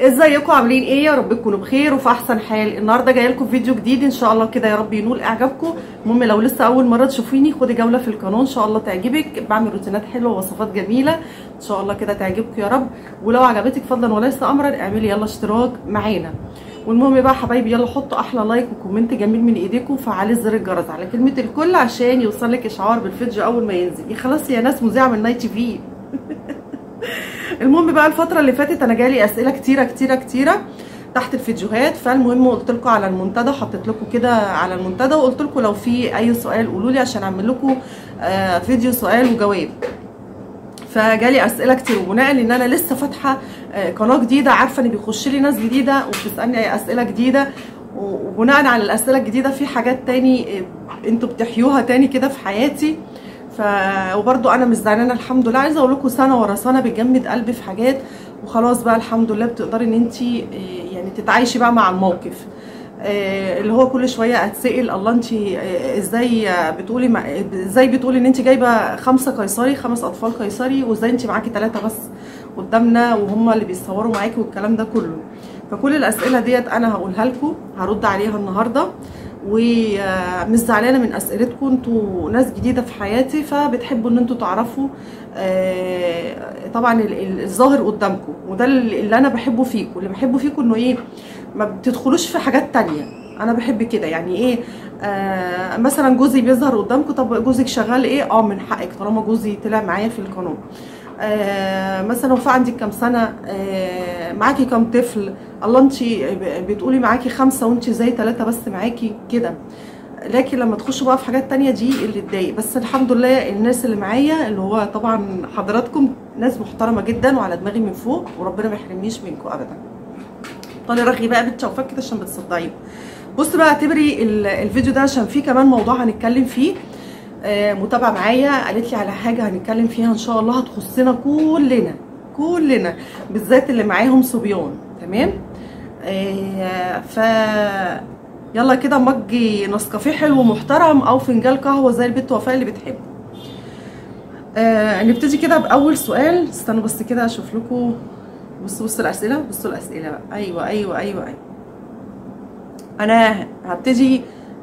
ازيكم؟ عاملين إيه؟ يا رب تكونوا بخير وفي أحسن حال. النهارده جاية لكم فيديو جديد. إن شاء الله كده يا رب ينول إعجابكم. المهم لو لسه أول مرة تشوفيني خدي جولة في القناة. إن شاء الله تعجبك. بعمل روتينات حلوة ووصفات جميلة. إن شاء الله كده تعجبكم يا رب. ولو عجبتك فضلا وليس امرا اعملي يلا اشتراك معانا. والمهم بقى حبايبي يلا حطوا أحلى like و comment جميل من إيديكم وفعلي زر الجرس. على كلمة الكل عشان يوصلك إشعار بالفيديو أول ما ينزل. خلاص يا ناس مذيعه من Night TV. المهم بقى الفترة اللي فاتت أنا جالي أسئلة كتيرة كتيرة كتيرة تحت الفيديوهات فالمهم قلت لكم على المنتدى حطيت لكم كده على المنتدى وقلت لكم لو في أي سؤال قولوا لي عشان أعمل لكم آه فيديو سؤال وجواب. فجالي أسئلة كتير وبناء إن أنا لسه فاتحة آه قناة جديدة عارفة إن بيخش لي ناس جديدة وبتسألني أسئلة جديدة وبناء على الأسئلة الجديدة في حاجات تاني آه أنتوا بتحيوها تاني كده في حياتي. ف وبرده أنا مش زعلانة الحمد لله. عايزة أقول لكم سنة ورا سنة بتجمد قلبي في حاجات وخلاص بقى الحمد لله بتقدري إن انت يعني تتعايشي بقى مع الموقف. اللي هو كل شوية أتسأل الله انت إزاي بتقولي إزاي بتقولي إن انت جايبة خمسة قيصري خمس أطفال قيصري وإزاي انت معاكي ثلاثة بس قدامنا وهم اللي بيصوروا معاكي والكلام ده كله. فكل الأسئلة ديت أنا هقولها لكم هرد عليها النهارده. ومش زعلانة من أسئلتكم. أنتوا ناس جديدة في حياتي فبتحبوا إن أنتوا تعرفوا طبعا الظاهر قدامكم. وده اللي أنا بحبه فيكم. اللي بحبه فيكم إنه إيه ما بتدخلوش في حاجات تانية. أنا بحب كده. يعني إيه آه مثلا جوزي بيظهر قدامكم طب جوزك شغال إيه؟ آه من حقك طالما جوزي طلع معايا في القناه آه مثلا وفي عندك كام سنة؟ آه معاكي كام طفل؟ الله انت بتقولي معاكي خمسة وانت زي ثلاثة بس معاكي كده. لكن لما تخشوا بقى في حاجات تانية دي اللي تضايق. بس الحمد لله الناس اللي معايا اللي هو طبعا حضراتكم ناس محترمة جدا وعلى دماغي من فوق وربنا ما يحرمنيش منكم ابدا. طالي رغي بقى بتشوفك كده عشان بتصدعيهم. بص بقى اعتبري الفيديو ده عشان فيه كمان موضوع هنتكلم فيه. آه متابعة معايا قالت لي على حاجة هنتكلم فيها إن شاء الله هتخصنا كلنا كلنا بالذات اللي معاهم صبيان تمام؟ آه ف يلا كده مج نسكافيه حلو محترم أو فنجان قهوة زي البت وفاء اللي بتحبه. آه نبتدي كده بأول سؤال. استنوا بس كده أشوف لكم. بصوا بصوا الأسئلة بصوا الأسئلة بقى. أيوه أيوه أيوه أيوه. أنا هبتدي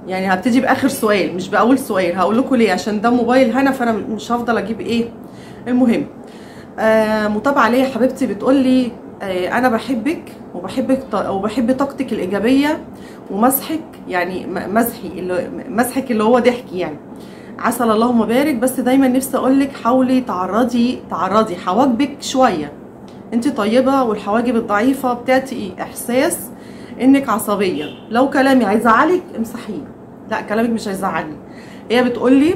يعني هبتدي بآخر سؤال مش بأول سؤال هقول لكم ليه؟ عشان ده موبايل هنا فأنا مش هفضل أجيب إيه؟ المهم. آه متابعة ليا حبيبتي بتقول لي آه أنا بحبك وبحبك وبحب طاقتك الإيجابية ومسحك يعني مسحي اللي مسحك اللي هو ضحكي يعني. عسل اللهم بارك بس دايما نفسي أقول لك حاولي تعرضي تعرضي حواجبك شوية. انت طيبة والحواجب الضعيفة بتعطي إحساس إنك عصبية. لو كلامي هيزعلك امسحيه. لا كلامك مش هيزعلني. هي بتقول لي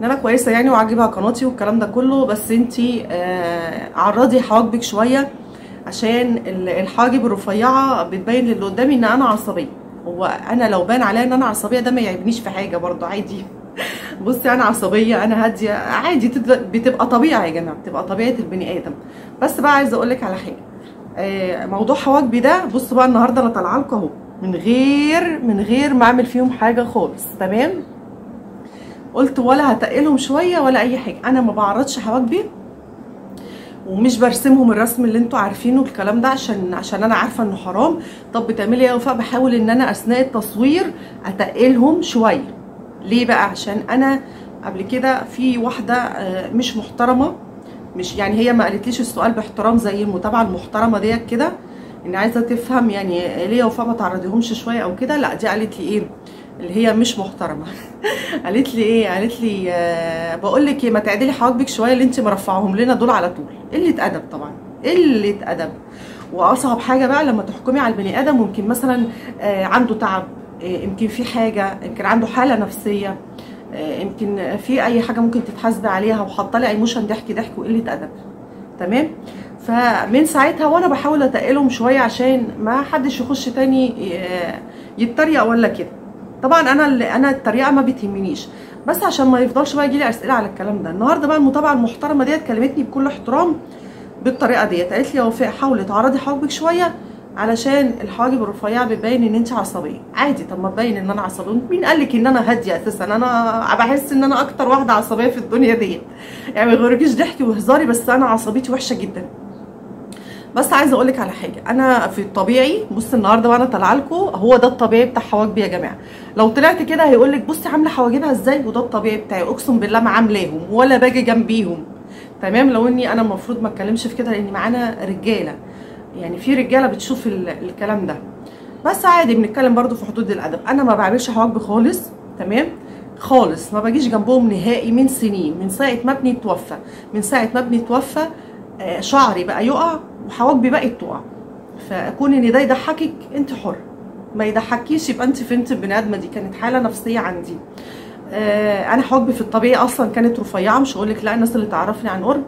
إن أنا كويسة يعني وعاجبها قناتي والكلام ده كله بس انت آه عرضي حواجبك شوية عشان الحواجب الرفيعة بتبين للي قدامي إن أنا عصبية. هو أنا لو بان عليا إن أنا عصبية ده ما يعيبنيش في حاجة برضو عادي. بصي أنا عصبية أنا هادية عادي بتبقى طبيعة يا جماعة بتبقى طبيعة البني آدم. بس بقى عايزة أقول لك على حاجة. موضوع حواجبي ده بصوا بقى النهارده أنا طالعه لكم اهو من غير من غير ما اعمل فيهم حاجة خالص تمام؟ قلت ولا هتقلهم شوية ولا أي حاجة أنا ما بعرضش حواجبي ومش برسمهم الرسم اللي أنتوا عارفينه الكلام ده عشان عشان أنا عارفة إنه حرام. طب بتعملي إيه يا وفاء؟ بحاول إن أنا أثناء التصوير أتقلهم شوية. ليه بقى؟ عشان أنا قبل كده في واحدة مش محترمة مش يعني هي ما قالتليش السؤال باحترام زي المتابعه المحترمة ديت كده إن عايزة تفهم يعني ليه وفاء ما تعرضيهمش شوية أو كده لأ دي قالت لي إيه؟ اللي هي مش محترمة. قالت لي إيه؟ قالت لي آه بقول لك إيه ما تعدلي حواجبك شوية اللي أنت مرفعهم لنا دول على طول. قلة أدب طبعا قلة أدب. وأصعب حاجة بقى لما تحكمي على البني آدم ممكن مثلا آه عنده تعب يمكن آه في حاجة يمكن عنده حالة نفسية. يمكن في أي حاجة ممكن تتحاسبي عليها وحاطة لي ايموشن ضحك ضحك وقلة أدب. تمام؟ فمن ساعتها وأنا بحاول أتقلهم شوية عشان ما حدش يخش تاني يتريق ولا كده. طبعا أنا أنا التريقة ما بتهمنيش. بس عشان ما يفضلش بقى يجيلي أسئلة على الكلام ده. النهارده بقى المتابعة المحترمة ديت كلمتني بكل احترام بالطريقة ديت. قالت لي يا وفاء حاولي تعرضي حواجبك شوية. علشان الحواجب الرفيعة بتبين إن أنت عصبية. عادي طب ما تبين إن أنا عصبية. مين قال لك إن أنا هادية أساسا؟ أنا بحس إن أنا أكتر واحدة عصبية في الدنيا ديت. يعني ما يغركيش ضحكي وهزاري بس أنا عصبيتي وحشة جدا. بس عايزة أقول لك على حاجة. أنا في الطبيعي بص النهارده وأنا طالعة لكم هو ده الطبيعي بتاع حواجبي يا جماعة. لو طلعت كده هيقول لك بصي عاملة حواجبها إزاي؟ وده الطبيعي بتاعي. أقسم بالله ما عاملاهم ولا باجي جنبيهم. تمام؟ لو إني أنا المفروض ما أتكلمش في كده لأن معانا رجالة. يعني في رجالة بتشوف ال- الكلام ده. بس عادي بنتكلم برضو في حدود الأدب. أنا ما بعملش حواجبي خالص تمام؟ خالص. ما باجيش جنبهم نهائي من سنين. من ساعة ما ابني اتوفى من ساعة ما ابني اتوفى آه، شعري بقى يقع وحواجبي بقت تقع. فأكون إن ده يضحكك أنت حر. ما يضحكيش يبقى أنت فهمت البني ادمه دي كانت حالة نفسية عندي. آه، أنا حواجبي في الطبيعي أصلا كانت رفيعة. مش هقول لك لا الناس اللي تعرفني عن قرب.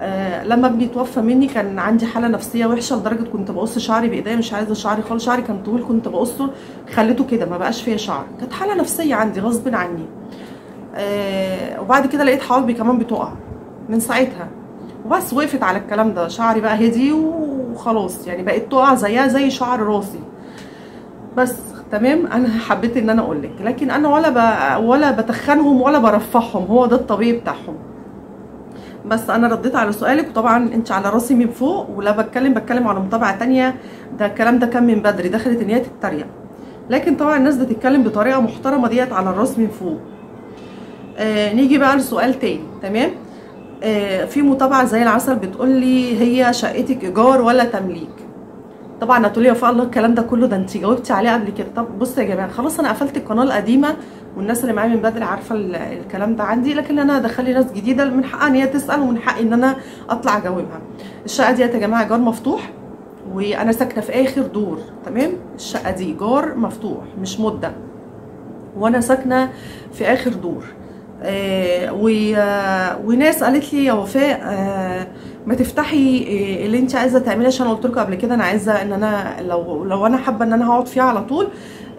آه، لما ابني توفى مني كان عندي حالة نفسية وحشة لدرجة كنت بقص شعري بإيديا مش عايزة شعري خالص. شعري كان طويل كنت بقصه خليته كده ما بقاش فيا شعر. كانت حالة نفسية عندي غصب عني. آه، وبعد كده لقيت حواجبي كمان بتقع من ساعتها. وبس وقفت على الكلام ده. شعري بقى هدي وخلاص. يعني بقت تقع زيها زي شعر راسي. بس تمام. أنا حبيت إن أنا أقول لك لكن أنا ولا. ولا بتخنهم ولا برفعهم. هو ده الطبيعي بتاعهم. بس أنا رديت على سؤالك وطبعا أنت على راسي من فوق ولا بتكلم بتكلم على متابعة تانية. ده الكلام ده كان من بدري دخلت إن هي تتريق. لكن طبعا الناس بتتكلم بطريقة محترمة ديت على الراس من فوق. آه نيجي بقى لسؤال تاني تمام؟ آه في متابعة زي العسل بتقول لي هي شقتك إيجار ولا تمليك؟ طبعا هتقولي يا وفاء الله الكلام ده كله ده أنت جاوبتي عليه قبل كده. طب بصوا يا جماعة خلاص أنا قفلت القناة القديمة والناس اللي معايا من بدري عارفة ال- الكلام ده عندي لكن أنا ادخل ناس جديدة من حقها إن هي تسأل ومن حقي إن أنا أطلع أجاوبها. الشقة دي يا جماعة ايجار مفتوح وأنا ساكنة في آخر دور تمام؟ الشقة دي ايجار مفتوح مش مدة. وأنا ساكنة في آخر دور. وناس قالت لي يا وفاء آه ما تفتحي آه، اللي انت عايزة تعمليه عشان قلت لكم قبل كده أنا عايزة إن أنا لو لو أنا حابة إن أنا هقعد فيها على طول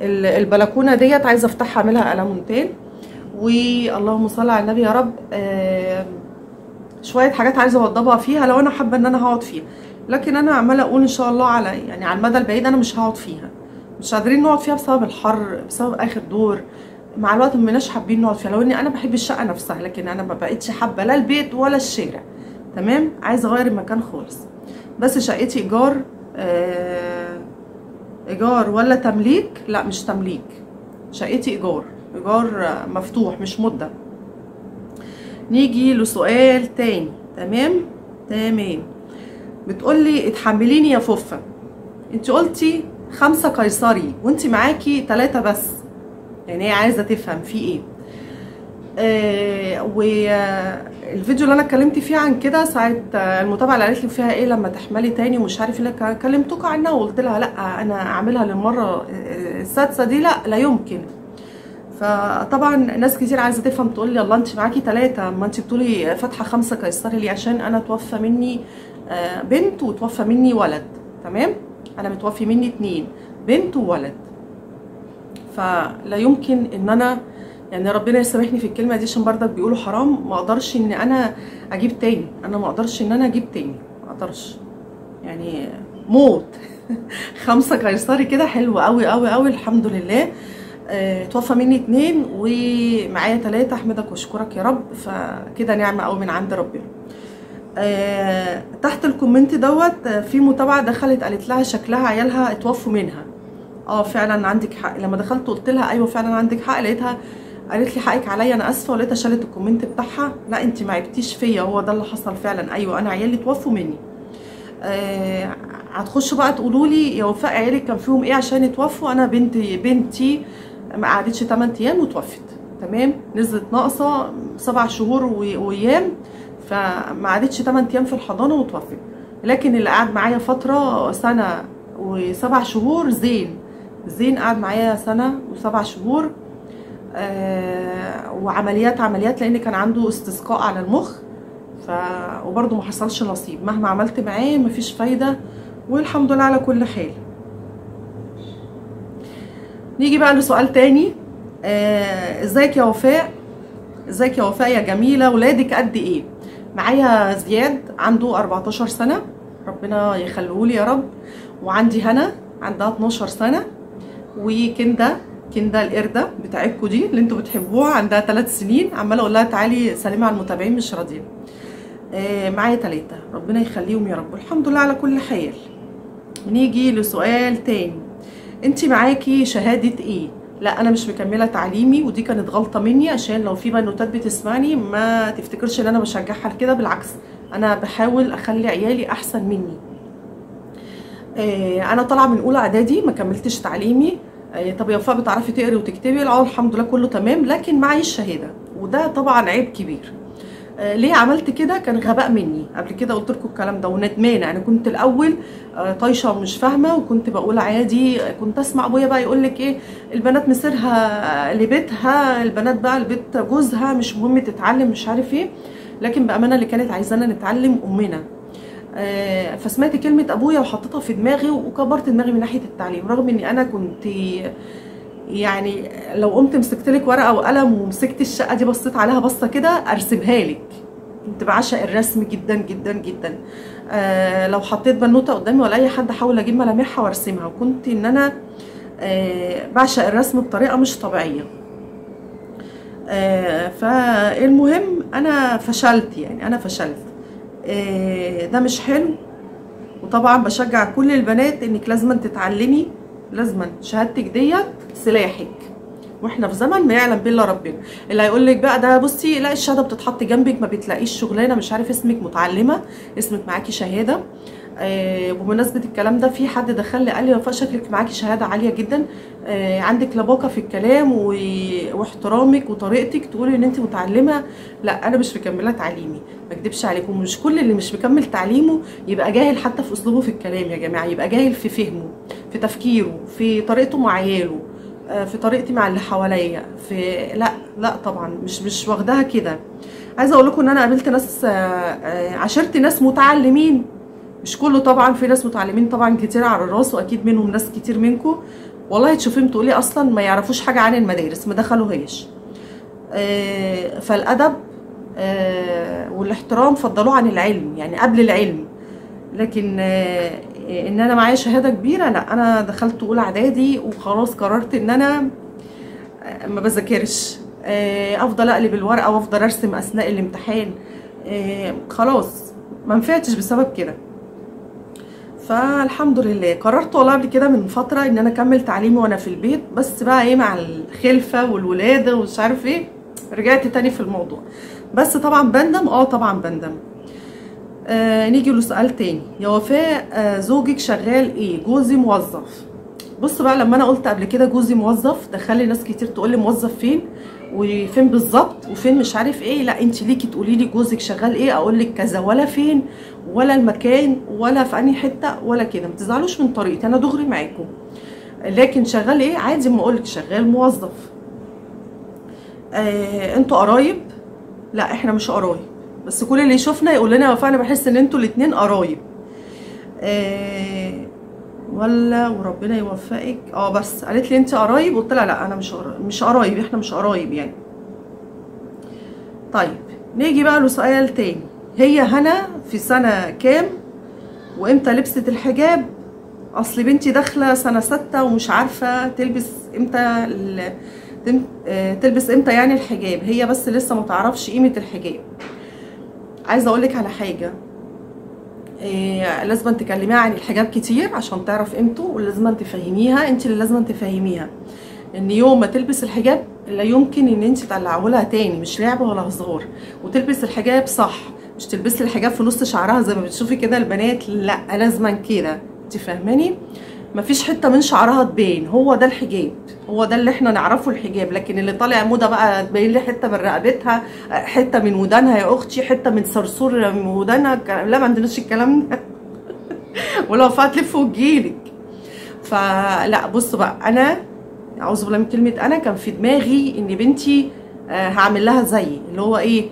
ال- البلكونة ديت عايزة أفتحها أعملها قلمونتين واللهم صل على النبي يا رب آه شوية حاجات عايزة أوضبها فيها لو أنا حابة إن أنا هقعد فيها. لكن أنا عمالة أقول إن شاء الله على يعني على المدى البعيد أنا مش هقعد فيها. مش قادرين نقعد فيها بسبب الحر بسبب آخر دور. مع الوقت ما بقيناش حابين نقعد فيها. لو إني أنا بحب الشقة نفسها لكن أنا ما بقتش حابة لا البيت ولا الشارع. تمام؟ عايزة أغير المكان خالص. بس شقتي إيجار آه إيجار ولا تمليك؟ لا مش تمليك. شقتي إيجار. إيجار مفتوح مش مدة. نيجي لسؤال تاني. تمام؟ تمام. بتقولي اتحمليني يا فوفا. انت قلتي خمسة قيصري وانت معاكي تلاتة بس. يعني هي عايزة تفهم في إيه. آه والفيديو اللي أنا اتكلمت فيه عن كده ساعة المتابعة اللي قالت لي فيها إيه لما تحملي تاني ومش عارف إيه كلمتكم عنها وقلت لها لأ أنا أعملها للمرة آه، السادسة دي لأ لا يمكن. فطبعا ناس كتير عايزة تفهم تقول لي الله أنت معاكي ثلاثة ما أنت بتقولي فاتحة خمسة قيصري ليه عشان أنا توفى مني آه، بنت وتوفى مني ولد تمام؟ أنا متوفي مني اتنين بنت وولد. فلا يمكن إن أنا يعني ربنا يسامحني في الكلمة دي عشان برضك بيقولوا حرام ما أقدرش إن أنا أجيب تاني. أنا ما أقدرش إن أنا أجيب تاني ما أقدرش. يعني موت. خمسة قيصري كده حلو قوي قوي قوي الحمد لله. آه، توفى مني اتنين ومعايا تلاتة أحمدك وأشكرك يا رب. فكده نعمة قوي من عند ربنا. آه، تحت ال comment دوت آه، في متابعة دخلت قالت لها شكلها عيالها اتوفوا منها. آه فعلا عندك حق. لما دخلت قلت لها أيوه فعلا عندك حق لقيتها قالت لي حقك عليا أنا آسفة ولقيتها شالت ال comment بتاعها. لا انت ما عبتيش فيا هو ده اللي حصل فعلا. أيوه أنا عيالي اتوفوا مني. آه، هتخشوا بقى تقولوا لي يا وفاء عيالك كان فيهم إيه عشان يتوفوا؟ أنا بنتي بنتي ما قعدتش 8 أيام وتوفت تمام؟ نزلت ناقصة سبع شهور وأيام فما قعدتش 8 أيام في الحضانة وتوفت لكن اللي قعد معايا فترة سنة وسبع شهور زين. زين قعد معايا سنة وسبع شهور آه وعمليات عمليات لأن كان عنده استسقاء على المخ ف وبرضه ما حصلش نصيب. مهما عملت معاه مفيش فايدة والحمد لله على كل حال. نيجي بقى لسؤال تاني. آه، إزيك يا وفاء؟ إزيك يا وفاء يا جميلة؟ ولادك قد إيه؟ معايا زياد عنده 14 سنة. ربنا يخليهولي يا رب. وعندي هنا عندها 12 سنة. وكندا كندا القردة بتاعتكم دي اللي أنتوا بتحبوها عندها 3 سنين. عمالة أقول لها تعالي سلمي على المتابعين مش راضيه آه معايا ثلاثة ربنا يخليهم يا رب. الحمد لله على كل حال نيجي لسؤال تاني. انت معاكي شهادة إيه؟ لا أنا مش مكملة تعليمي ودي كانت غلطة مني عشان لو في بنوتات بتسمعني ما تفتكرش إن أنا بشجعها لكده. بالعكس أنا بحاول أخلي عيالي أحسن مني. أنا طالعة من أولى إعدادي ما كملتش تعليمي. آه طب يا وفاء بتعرفي تقري وتكتبي؟ آه الحمد لله كله تمام لكن معيش شهاده وده طبعا عيب كبير. آه ليه عملت كده؟ كان غباء مني. قبل كده قلت لكم الكلام ده وندمانه أنا كنت الأول آه طايشة ومش فاهمة وكنت بقول عادي. كنت أسمع أبويا بقى يقول لك إيه البنات مسيرها لبيتها البنات بقى لبيت جوزها مش مهم تتعلم مش عارف إيه. لكن بأمانة اللي كانت عايزانا نتعلم أمنا. آه فسمعت كلمة أبويا وحطيتها في دماغي وكبرت دماغي من ناحية التعليم رغم إني أنا كنت يعني لو قمت مسكت لك ورقة وقلم ومسكت الشقة دي بصيت عليها بصة كده ارسمها لك. كنت بعشق الرسم جدا جدا جدا. آه لو حطيت بنوتة قدامي ولا أي حد أحاول أجيب ملامحها وأرسمها. وكنت إن أنا آه بعشق الرسم بطريقة مش طبيعية. آه فالمهم أنا فشلت يعني أنا فشلت. آه ده مش حلو. وطبعا بشجع كل البنات إنك لازم تتعلمي لازما شهادتك ديت سلاحك. وإحنا في زمن ما يعلم بالله ربنا. اللي هيقول لك بقى ده بصي لا الشهادة بتتحط جنبك ما بتلاقيش شغلانة مش عارف اسمك متعلمة اسمك معاكي شهادة. آه الكلام ده في حد دخل لي قال لي وفاء شكلك معاكي شهادة عالية جدا. آه عندك لباقه في الكلام. واحترامك وطريقتك تقولي إن أنت متعلمة. لا أنا مش مكملة تعليمي. ما اكدبش عليكم مش كل اللي مش مكمل تعليمه يبقى جاهل حتى في أسلوبه في الكلام يا جماعة يبقى جاهل في فهمه في تفكيره في طريقته مع عياله في طريقتي مع اللي حواليا في لا لا طبعا مش مش واخداها كده. عايزة أقول لكم إن أنا قابلت ناس عاشرت ناس متعلمين مش كله طبعا في ناس متعلمين طبعا كتير على الراس وأكيد منهم ناس كتير منكم. والله تشوفيهم تقولي أصلا ما يعرفوش حاجة عن المدارس ما دخلوهاش. فالأدب والاحترام فضلوه عن العلم يعني قبل العلم. لكن إن أنا معايا شهادة كبيرة لا أنا دخلت أولى إعدادي وخلاص قررت إن أنا ما بذاكرش. أفضل أقلب الورقة وأفضل أرسم أثناء الامتحان. خلاص ما نفعتش بسبب كده. فالحمد لله. قررت والله قبل كده من فترة إن أنا أكمل تعليمي وأنا في البيت بس بقى إيه مع الخلفة والولادة ومش عارف إيه رجعت تاني في الموضوع. بس طبعا بندم آه طبعا بندم. آه نيجي لسؤال تاني. يا وفاء آه زوجك شغال إيه؟ جوزي موظف. بص بقى لما أنا قلت قبل كده جوزي موظف دخل ناس كتير تقول لي موظف فين وفين بالظبط وفين مش عارف إيه. لا أنت ليكي تقولي لي جوزك شغال إيه؟ أقول لك كذا ولا فين ولا المكان ولا في أنهي حتة ولا كده. ما تزعلوش من طريقتي أنا دغري معاكم. لكن شغال إيه؟ عادي ما أقول لك شغال موظف. آه أنتوا قرايب؟ لا إحنا مش قرايب. بس كل اللي يشوفنا يقول لنا أنا بحس إن أنتوا الاتنين قرايب. آه ولا وربنا يوفقك. آه بس قالت لي أنت قرايب؟ قلت لها لا أنا مش قرايب مش قرايب إحنا مش قرايب يعني. طيب نيجي بقى لسؤال تاني. هي هنا في سنة كام؟ وإمتى لبست الحجاب؟ أصل بنتي داخلة سنة ستة ومش عارفة تلبس إمتى تلبس إمتى يعني الحجاب؟ هي بس لسه ما تعرفش قيمة الحجاب. عايزة أقول لك على حاجة. إيه لازم تكلميها عن الحجاب كتير عشان تعرف قيمته ولازم تفهميها. انت اللي لازم تفهميها. إن يوم ما تلبس الحجاب لا يمكن إن انت تقلعه تاني مش لعب ولا هزار. وتلبس الحجاب صح مش تلبسي الحجاب في نص شعرها زي ما بتشوفي كده البنات لا لازما كده. انت فاهماني؟ مفيش حتة من شعرها تبين هو ده الحجاب. هو ده اللي إحنا نعرفه الحجاب. لكن اللي طالع موضة بقى تبين لي حتة من رقبتها حتة من ودانها يا أختي حتة من صرصور من ودانها لا ما عندناش الكلام ده. ولو فات تلف وتجيلك فلا بص بقى أنا أعوذ بالله من كلمة أنا كان في دماغي إن بنتي هعمل لها زي اللي هو إيه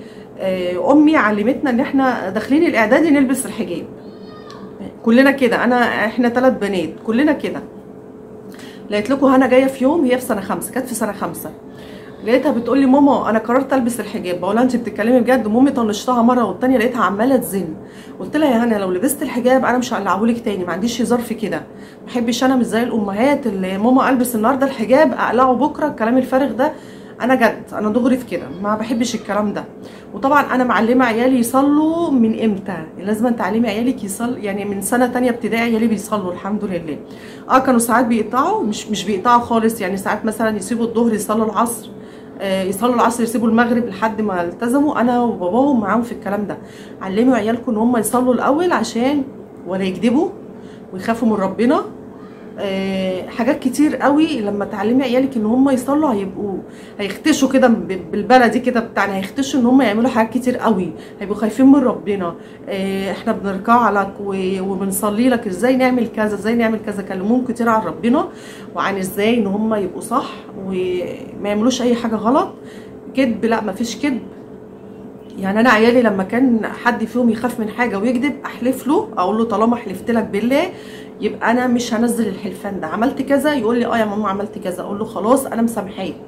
أمي علمتنا إن إحنا داخلين الإعدادي نلبس الحجاب. كلنا كده. أنا إحنا ثلاث بنات كلنا كده. لقيت لكم هنا جاية في يوم هي في سنة خمسة كانت في سنة خمسة. لقيتها بتقول لي ماما أنا قررت ألبس الحجاب. بقول لها انت بتتكلمي بجد؟ مامي طنشتها مرة والتانية لقيتها عمالة تزن. قلت لها يا هنا لو لبست الحجاب أنا مش هقلعهولك تاني ما عنديش هزار في كده. ما بحبش أنا مش زي الأمهات اللي ماما ألبس النهارده الحجاب أقلعه بكرة الكلام الفارغ ده. أنا جد أنا دغري في كده ما بحبش الكلام ده. وطبعا أنا معلمة عيالي يصلوا من إمتى؟ لازم تعلمي عيالك يصل يعني من سنة تانية ابتدائي عيالي بيصلوا الحمد لله. آه كانوا ساعات بيقطعوا مش مش بيقطعوا خالص يعني ساعات مثلا يسيبوا الظهر يصلوا العصر آه، يصلوا العصر يسيبوا المغرب لحد ما التزموا. أنا وباباهم معاهم في الكلام ده. علموا عيالكم إن هم يصلوا الأول عشان ولا يكذبوا ويخافوا من ربنا حاجات كتير قوي لما تعلمي عيالك إن هم يصلوا هيبقوا هيختشوا كده بالبلدي كده بتاعنا هيختشوا إن هم يعملوا حاجات كتير قوي. هيبقوا خايفين من ربنا. آه، إحنا بنركع لك وبنصلي لك إزاي نعمل كذا إزاي نعمل كذا. كلموهم كتير عن ربنا وعن إزاي إن هم يبقوا صح وما يعملوش أي حاجة غلط. كذب لا مفيش كذب. يعني أنا عيالي لما كان حد فيهم يخاف من حاجة ويكذب أحلف له أقول له طالما حلفت لك بالله يبقى أنا مش هنزل الحلفان ده. عملت كذا يقول لي آه يا ماما عملت كذا. أقول له خلاص أنا مسامحاك.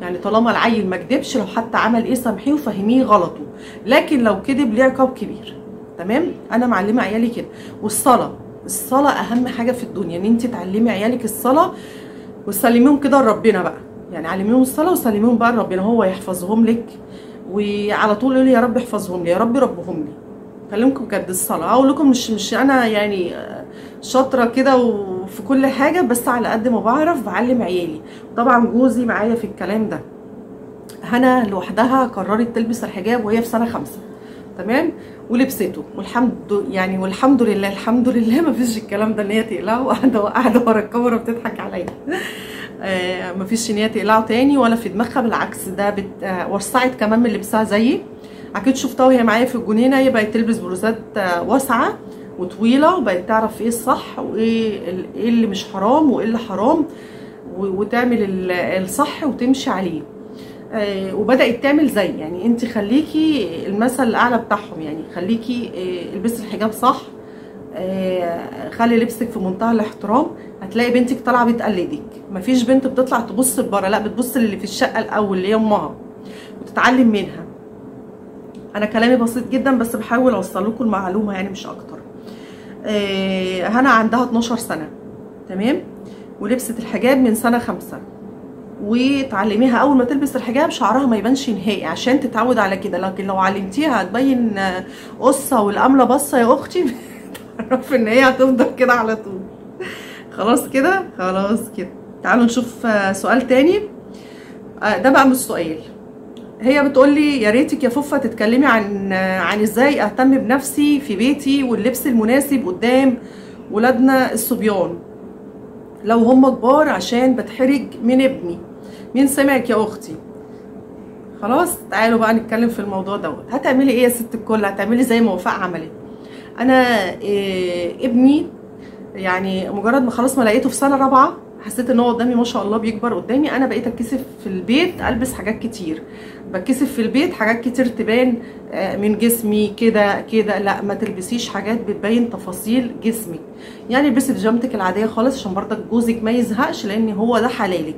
يعني طالما العيل ما كدبش لو حتى عمل إيه سامحيه وفهميه غلطه. لكن لو كذب ليه عقاب كبير. تمام؟ أنا معلمة عيالي كده. والصلاة. الصلاة أهم حاجة في الدنيا إن أنت تعلمي عيالك الصلاة وسلميهم كده لربنا بقى. يعني علميهم الصلاة وسلميهم بقى لربنا هو يحفظهم لك. وعلى طول يقول يا رب احفظهم لي يا رب ربهم لي. كلمكم بجد الصلاة. أقول لكم مش مش أنا يعني آه، شاطرة كده وفي كل حاجة بس على قد ما بعرف بعلم عيالي. طبعا جوزي معايا في الكلام ده. هنا لوحدها قررت تلبس الحجاب وهي في سنة خمسة. تمام؟ ولبسته. والحمد يعني والحمد لله الحمد لله ما فيش الكلام ده إن هي تقلعه وقاعده قاعدة ورا الكاميرا بتضحك عليا. آه ما فيش إن هي تقلعه تاني ولا في دماغها بالعكس ده. آه وسعت كمان من لبسها زيي. أكيد شفتها وهي معايا في الجنينة. هي بقت تلبس بلوزات آه واسعة وطويلة وبقت تعرف إيه الصح وإيه إيه اللي مش حرام وإيه اللي حرام وتعمل ال- الصح وتمشي عليه. آه، وبدأت تعمل زي يعني أنت خليكي المثل الأعلى بتاعهم يعني خليكي آه، البسي الحجاب صح خلي لبسك في منتهى الاحترام. هتلاقي بنتك طالعة بتقلدك. مفيش بنت بتطلع تبص لبره لأ بتبص للي في الشقة الأول اللي هي أمها وتتعلم منها. أنا كلامي بسيط جدا بس بحاول اوصل لكم المعلومة يعني مش أكتر. آه، هنا عندها 12 سنة تمام؟ ولبست الحجاب من سنة خمسة. وتعلميها أول ما تلبس الحجاب شعرها ما يبانش نهائي عشان تتعود على كده. لكن لو علمتيها هتبين آه، قصة والأملة باصة يا أختي تعرف إن هي هتفضل كده على طول. خلاص كده؟ خلاص كده. تعالوا نشوف آه، سؤال تاني. آه، ده بقى مش سؤال. هي بتقول لي يا ريتك يا فوفا تتكلمي عن عن إزاي أهتم بنفسي في بيتي واللبس المناسب قدام ولادنا الصبيان. لو هم كبار عشان بتحرج من ابني. مين سمعك يا أختي؟ خلاص تعالوا بقى نتكلم في الموضوع دوت. هتعملي إيه يا ست الكل؟ هتعملي زي ما وفاء عملت. أنا إيه ابني يعني مجرد ما خلاص ما لقيته في سنة رابعة حسيت إن هو قدامي ما شاء الله بيكبر قدامي. أنا بقيت أتكسف في البيت ألبس حاجات كتير. بتكسف في البيت حاجات كتير تبان آه، من جسمي كده كده لا ما تلبسيش حاجات بتبين تفاصيل جسمك يعني البسي بيجامتك العادية خالص عشان برضك جوزك ما يزهقش لأن هو ده حلالك.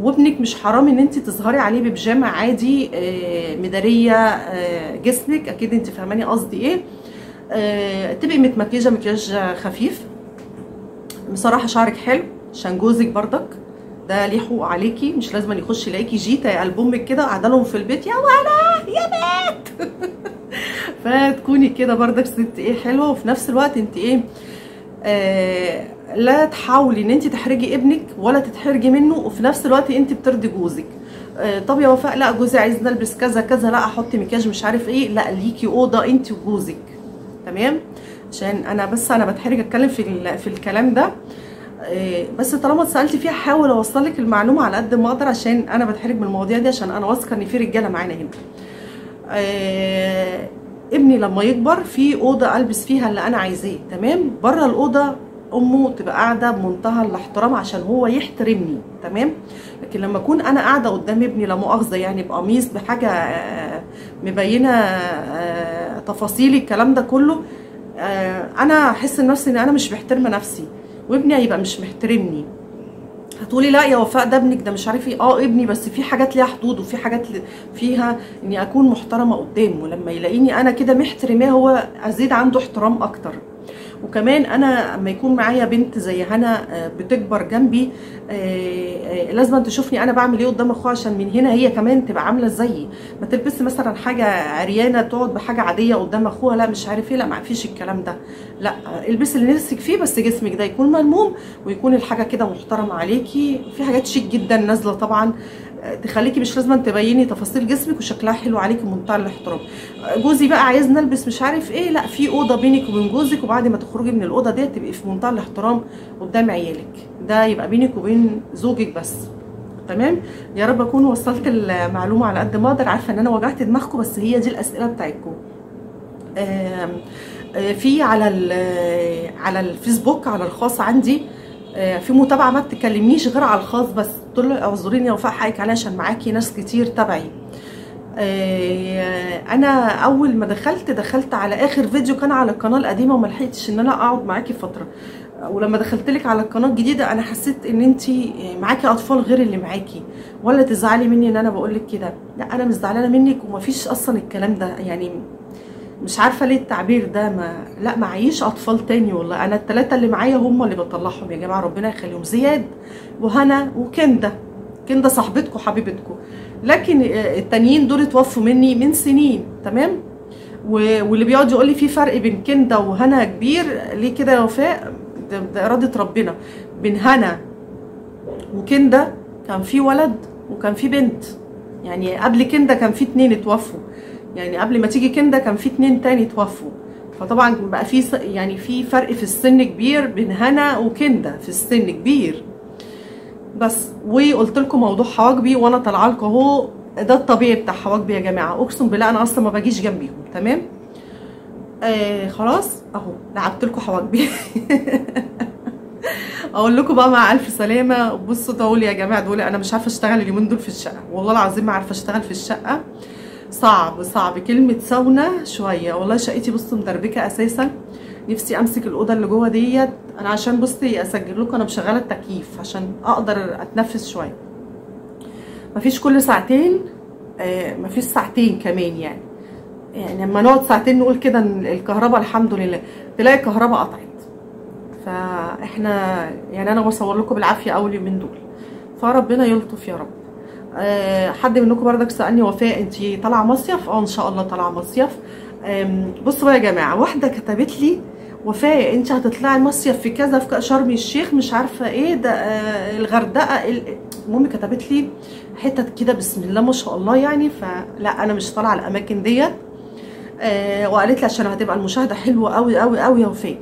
وابنك مش حرام إن أنت تظهري عليه ببيجامة عادي آه، مدارية آه، جسمك. أكيد أنت فاهماني قصدي إيه. تبقي متمكيجه مكياج خفيف. بصراحة شعرك حلو عشان جوزك برضك. ده ليه حقوق عليكي؟ مش لازم يخش يلاقيكي جيتا يا قلب أمك كده قاعدة لهم في البيت. يا ولا! يا بيت فتكوني كده برضك ست إيه حلوة. وفي نفس الوقت أنت إيه آه لا تحاولي إن أنت تحرجي ابنك ولا تتحرجي منه. وفي نفس الوقت أنت بترضي جوزك. آه طب يا وفاء لا جوزي عايز نلبس كذا كذا لا أحط مكياج مش عارف إيه. لا ليكي أوضة أنت وجوزك. تمام؟ عشان أنا بس أنا بتحرج أتكلم في في الكلام ده. بس طالما اتسالتي فيها حاول أوصل لك المعلومة على قد ما أقدر عشان أنا بتحرج من المواضيع دي عشان أنا واثقة إن في رجالة معانا هنا. آه، ابني لما يكبر في أوضة ألبس فيها اللي أنا عايزاه تمام؟ بره الأوضة أمه تبقى قاعدة بمنتهى الاحترام عشان هو يحترمني تمام؟ لكن لما أكون أنا قاعدة قدام ابني لا مؤاخذة يعني بقميص بحاجة آه، مبينة آه، تفاصيل الكلام ده كله آه، أنا أحس نفسي إن أنا مش محترمه نفسي. وابني هيبقى مش محترمني. هتقولي لا يا وفاء ده ابنك ده مش عارف إيه. آه ابني بس في حاجات ليها حدود وفي حاجات فيها إني أكون محترمة قدامه. لما يلاقيني أنا كده محترماه هو أزيد عنده احترام أكتر. وكمان أنا اما يكون معايا بنت زي هنا آه، بتكبر جنبي آه، آه، لازم تشوفني أنا بعمل إيه قدام أخوها عشان من هنا هي كمان تبقى عاملة زيي. ما تلبس مثلا حاجة عريانة تقعد بحاجة عادية قدام أخوها لا مش عارف إيه لا ما فيش الكلام ده. لا البسي اللي نفسك فيه بس جسمك ده يكون ملموم ويكون الحاجة كده محترمة عليكي. في حاجات شيك جدا نازلة طبعا تخليكي مش لازم تبيني تفاصيل جسمك وشكلها حلو عليكي بمنتهى الاحترام جوزي بقى عايز نلبس مش عارف إيه لا في أوضة بينك وبين جوزك وبعد ما تخرجي من الأوضة ديت تبقي في منتهى الاحترام قدام عيالك. ده يبقى بينك وبين زوجك بس. تمام؟ يا رب أكون وصلت المعلومة على قد ما أقدر. عارفة إن أنا وجعت دماغكم بس هي دي الأسئلة بتاعتكم. في على ال- على الفيسبوك على الخاص عندي آه، في متابعة ما بتكلمنيش غير على الخاص بس. قلت له اعذريني يا وفاء حقك عليا عشان معاكي ناس كتير تبعي آه، أنا أول ما دخلت دخلت على آخر فيديو كان على القناه القديمة وما لحقتش إن أنا أقعد معاكي فترة. ولما دخلت لك على القناه الجديده أنا حسيت إن انت معاكي أطفال غير اللي معاكي. ولا تزعلي مني إن أنا بقول لك كده. لا أنا مش زعلانة منك ومفيش أصلا الكلام ده. يعني مش عارفة ليه التعبير ده ما لا معيش أطفال تاني والله. أنا الثلاثه اللي معايا هم اللي بطلعهم يا جماعة ربنا يخليهم. زياد وهنا وكنده كنده صاحبتكم حبيبتكم. لكن آه، التانيين دول اتوفوا مني من سنين تمام؟ واللي بيقعد يقول لي في فرق بين كنده وهنا كبير ليه كده يا وفاء؟ ده إرادة ربنا. بين هنا وكنده كان في ولد وكان في بنت. يعني قبل كنده كان في اتنين اتوفوا. يعني قبل ما تيجي كنده كان في اتنين تاني اتوفوا فطبعا بقى في يعني في فرق في السن كبير بين هنا وكنده في السن كبير. بس وقلت لكم موضوع حواجبي وأنا طالعة لكم أهو ده الطبيعي بتاع حواجبي يا جماعة. أقسم بالله أنا أصلا ما باجيش جنبيهم تمام؟ آه خلاص أهو لعبت لكم حواجبي. أقول لكم بقى مع ألف سلامة بصوا دول يا جماعة دول أنا مش عارفة أشتغل اليومين دول في الشقة. والله العظيم ما عارفة أشتغل في الشقة. صعب صعب. كلمة ساونا شوية. والله شقتي بصوا مدربكة أساسا. نفسي أمسك الأوضة اللي جوه ديت. أنا عشان بصي أسجل لكم أنا مشغلة التكييف عشان أقدر أتنفس شوية. مفيش كل ساعتين آه مفيش ساعتين كمان يعني. يعني لما نقعد ساعتين نقول كده الكهرباء الحمد لله. تلاقي الكهرباء قطعت. فإحنا يعني أنا بصور لكم بالعافية اول يومين دول. فربنا يلطف يا رب. حد منكم بردك سألني وفاء انت طالعة مصيف؟ آه إن شاء الله طالعة مصيف. بصوا بقى يا جماعة واحدة كتبت لي وفاء انت هتطلعي مصيف في كذا في شرم الشيخ مش عارفة إيه ده آه الغردقة ال- المهم كتبت لي حتت كده بسم الله ما شاء الله يعني فلا أنا مش طالعة الأماكن ديت. آه وقالت لي عشان هتبقى المشاهدة حلوة قوي قوي قوي يا وفاء.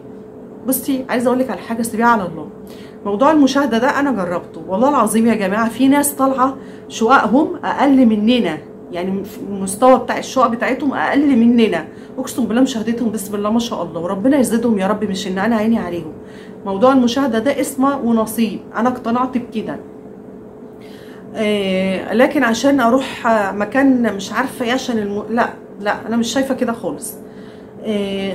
بصي عايزة أقول لك على حاجة سيبيها على الله. موضوع المشاهدة ده أنا جربته. والله العظيم يا جماعة في ناس طالعة شققهم أقل مننا يعني المستوى بتاع الشقق بتاعتهم أقل مننا. أقسم بالله مشاهدتهم بسم الله ما شاء الله وربنا يزيدهم يا رب مش إن أنا عيني عليهم. موضوع المشاهدة ده اسمه ونصيب. أنا اقتنعت بكده. آه لكن عشان أروح مكان مش عارفة إيه عشان الم... لا لا أنا مش شايفة كده خالص.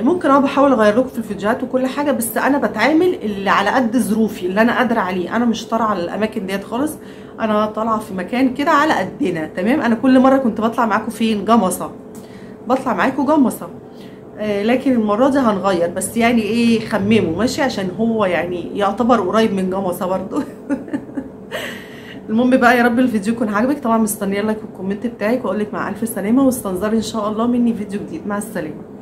ممكن آه بحاول أغير لكم في الفيديوهات وكل حاجة بس أنا بتعامل اللي على قد ظروفي اللي أنا قادرة عليه. أنا مش طالعة على الأماكن ديت خالص أنا طالعة في مكان كده على قدنا تمام؟ أنا كل مرة كنت بطلع معاكم فين؟ جمصة. بطلع معاكم جمصة. آه، لكن المرة دي هنغير بس يعني إيه خمامة ماشي؟ عشان هو يعني يعتبر قريب من جمصة برضو المهم بقى يا رب الفيديو يكون عاجبك. طبعا مستنية اللايك والكومنت بتاعك وأقول لك مع ألف سلامة واستنظروا إن شاء الله مني فيديو جديد. مع السلامة.